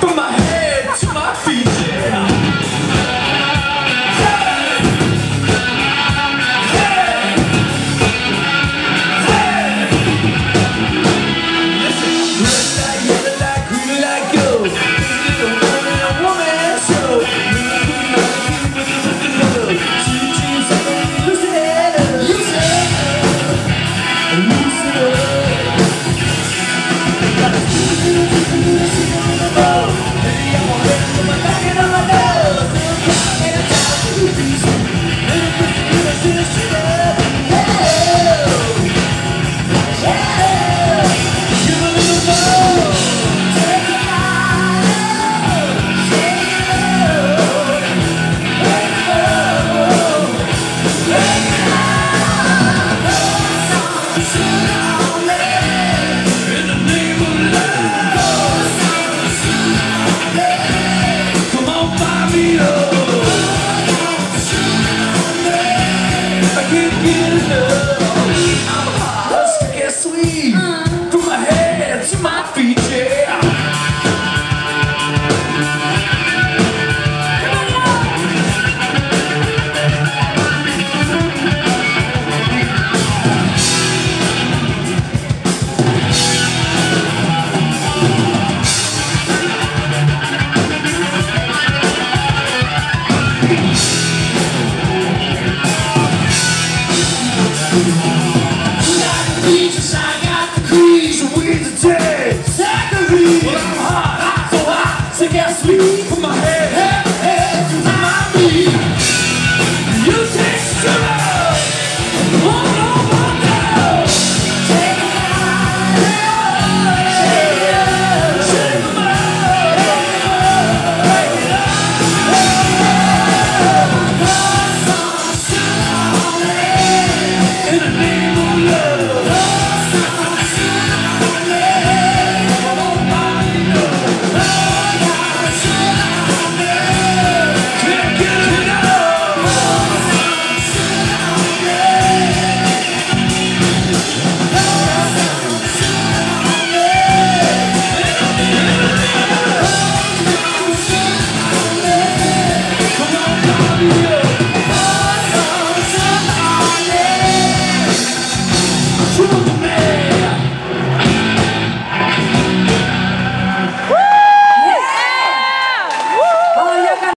From my can get enough. I'm and sweet, my head to my feet, yeah. From my head